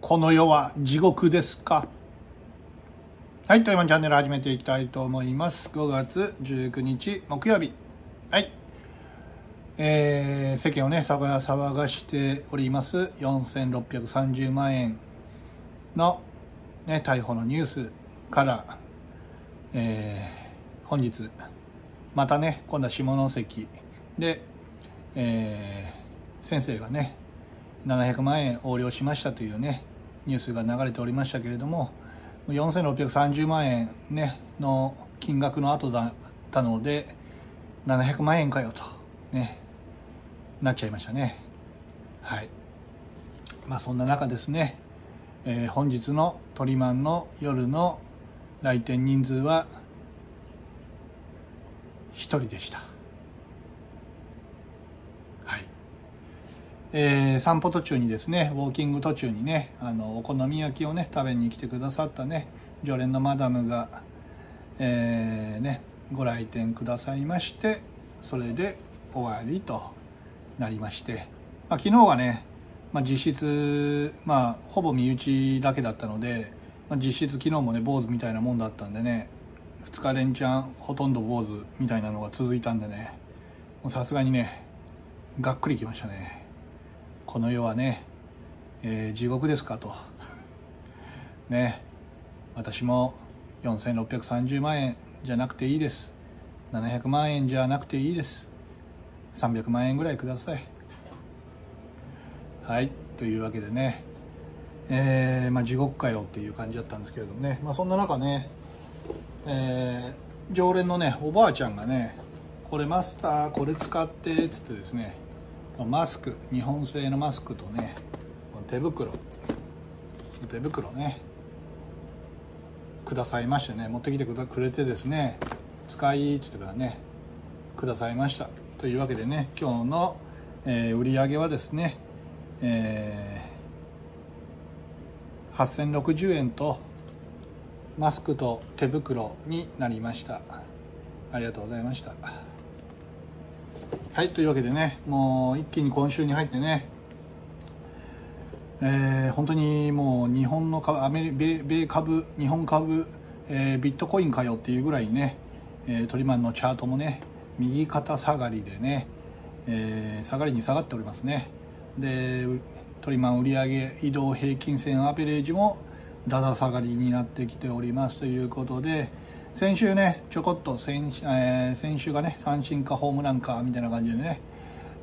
この世は地獄ですか？はい、というチャンネル始めていきたいと思います。5月19日木曜日。はい。えー、世間をね、騒がしております4630万円の、ね、逮捕のニュースから、えー、本日、またね、今度は下関で、えー、先生がね、700万円横領しましたというね、ニュースが流れておりましたけれども、4630万円、ね、の金額の後だったので、700万円かよと、ね、なっちゃいましたね。はい。まあそんな中ですね、えー、本日のトリマンの夜の来店人数は1人でした。えー、散歩途中にですねウォーキング途中にねあのお好み焼きをね食べに来てくださったね常連のマダムが、えー、ね、ご来店くださいましてそれで終わりとなりまして、まあ、昨日はね、まあ、実質、まあ、ほぼ身内だけだったので、まあ、実質昨日もね坊主みたいなもんだったんでね2日連チャンほとんど坊主みたいなのが続いたんでねさすがにねがっくりきましたね。この世はね、えー、地獄ですかと。ね。私も4630万円じゃなくていいです。700万円じゃなくていいです。300万円ぐらいください。はい。というわけでね。えー、まあ、地獄かよっていう感じだったんですけれどもね、まあ、そんな中ね、えー、常連のねおばあちゃんがねこれマスターこれ使ってっつってですねマスク日本製のマスクとね手袋手袋ねくださいましてね持ってきてくれてですね使いって言ってからねくださいました。というわけでね今日の、えー、売り上げはですね、えー、8060円とマスクと手袋になりました。ありがとうございました。はいというわけでねもう一気に今週に入ってねえー、本当にもう日本の株アメリ米米株日本株、えー、ビットコインかよっていうぐらいね、えー、トリマンのチャートもね右肩下がりでね、えー、下がりに下がっておりますね。でトリマン売上移動平均線アベレージもだだ下がりになってきておりますということで、先週ね、ちょこっと先,、えー、先週がね、三振かホームランかみたいな感じでね、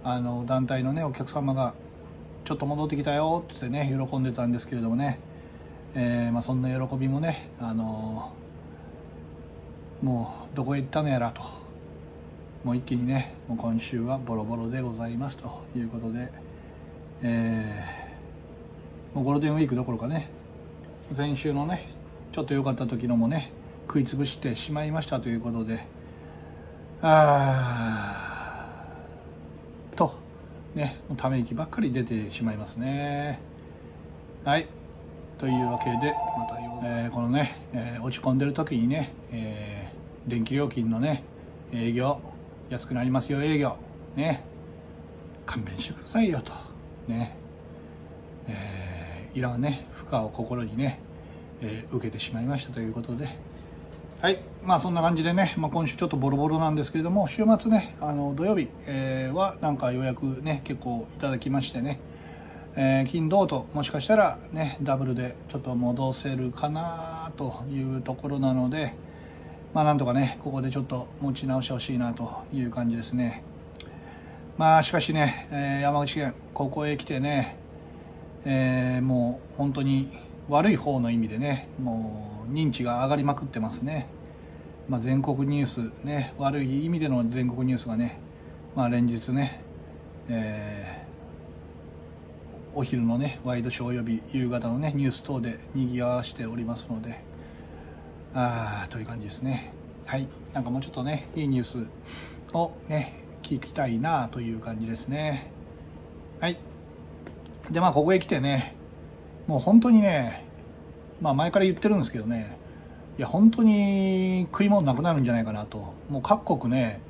あの団体のね、お客様がちょっと戻ってきたよってね、喜んでたんですけれどもね、えー、まあ、そんな喜びもね、あのー、もうどこへ行ったのやらと、もう一気にね、もう今週はボロボロでございますということで、えー、もうゴールデンウィークどころかね、先週のね、ちょっと良かった時のもね、食い潰してしまいましたということであとねため息ばっかり出てしまいますね。はい。というわけでまた、えー、このね、えー、落ち込んでる時にね、えー、電気料金のね営業安くなりますよ営業。ね。勘弁してくださいよと。ね。えー、いらんね負荷を心にね、えー、受けてしまいましたということではい。まあそんな感じでね、まあ、今週ちょっとボロボロなんですけれども週末ねあの土曜日、えー、はなんか予約ね結構いただきましてね、えー、金土ともしかしたらねダブルでちょっと戻せるかなというところなのでまあなんとかねここでちょっと持ち直してほしいなという感じですね。まあしかしね、えー、山口県ここへ来てね、えー、もう本当に悪い方の意味でねもう認知が上がりまくってますね、まあ、全国ニュースね悪い意味での全国ニュースがね、まあ、連日ね、えー、お昼のねワイドショーおよび夕方のねニュース等で賑わしておりますのでああという感じですね。はい。なんかもうちょっとねいいニュースをね聞きたいなという感じですね。はい。でまあここへ来てねもう本当にねまあ前から言ってるんですけどねいや本当に食い物なくなるんじゃないかなと。もう各国ね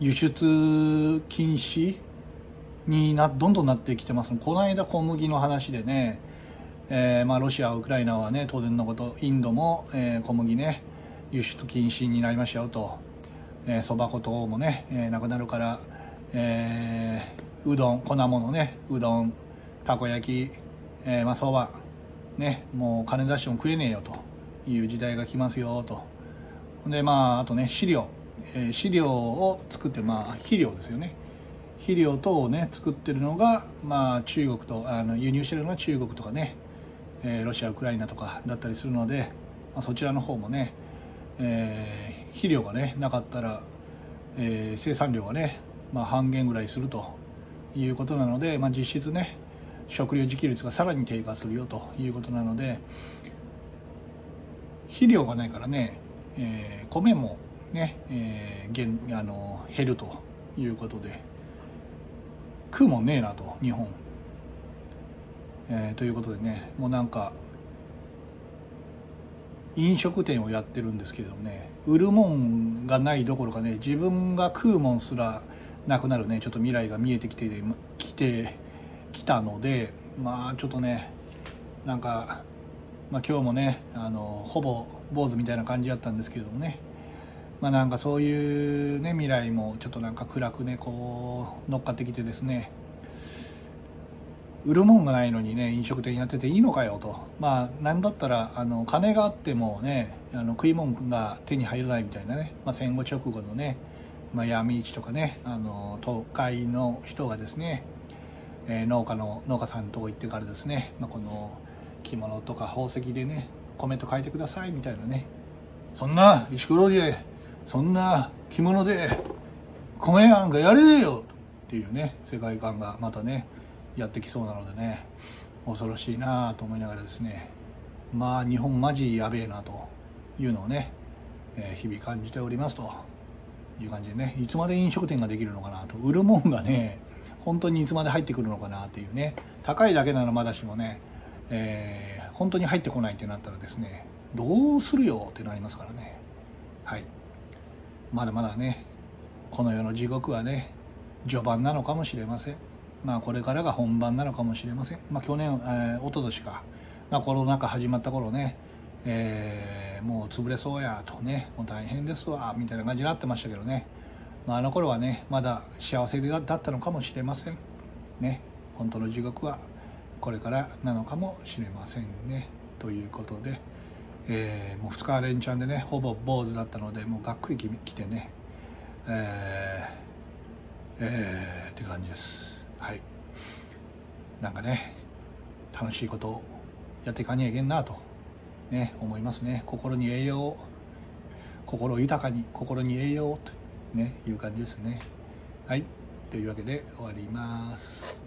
輸出禁止になどんどんなってきてます。この間小麦の話でねえー、まあ、ロシア、ウクライナはね当然のことインドも、えー、小麦ね輸出禁止になりましたよと。そば、粉等もね、えー、なくなるから、えー、うどん粉物ねうどんたこ焼き、えー、まあそば。ねもう金出しても食えねえよという時代が来ますよと。でまああとね飼料、えー、飼料を作ってまあ肥料ですよね。肥料等をね作ってるのがまあ中国とあの輸入してるのが中国とかね、えー、ロシアウクライナとかだったりするので、まあ、そちらの方もね、えー、肥料がねなかったら、えー、生産量がね、まあ、半減ぐらいするということなので、まあ、実質ね食料自給率がさらに低下するよということなので肥料がないからね、えー、米もね、えー、減あの減るということで食うもんねえなと日本、えー、ということでねもうなんか飲食店をやってるんですけどもね売るもんがないどころかね自分が食うもんすらなくなるねちょっと未来が見えてきてきてきたのでまあちょっとねなんか、まあ、今日もねあのほぼ坊主みたいな感じだったんですけどもね。まあなんかそういうね未来もちょっとなんか暗くねこう乗っかってきてですね。売るもんがないのにね飲食店やってていいのかよと。まあ何だったらあの金があってもねあの食い物が手に入らないみたいなね、まあ、戦後直後のね、まあ、闇市とかねあの都会の人がですねえー、農家の農家さんと行ってからですね、まあ、この着物とか宝石でねコメント書いてくださいみたいなね。そんな石ころでそんな着物で米なんかやれねえよっていうね世界観がまたねやってきそうなのでね恐ろしいなと思いながらですねまあ日本マジやべえなというのをね、えー、日々感じておりますという感じでねいつまで飲食店ができるのかなと売るもんがね本当にいつまで入ってくるのかなっていうね。高いだけならまだしもね、えー、本当に入ってこないってなったらですねどうするよってなりますからね。はい。まだまだねこの世の地獄はね序盤なのかもしれません。まあこれからが本番なのかもしれません。まあ去年、えー、一昨年か、まあ、コロナ禍始まった頃ねえー、もう潰れそうやとねもう大変ですわみたいな感じになってましたけどね。まあ、あの頃はねまだ幸せだったのかもしれません。ね。本当の地獄はこれからなのかもしれませんね。ということで、えー、もう2日連チャンでねほぼ坊主だったのでもうがっくりきてねえー、えー、って感じです。はい。なんかね楽しいことをやっていかにゃいけんなとね思いますね。心に栄養を心豊かに心に栄養をと。ねいう感じですね。はい。というわけで終わります。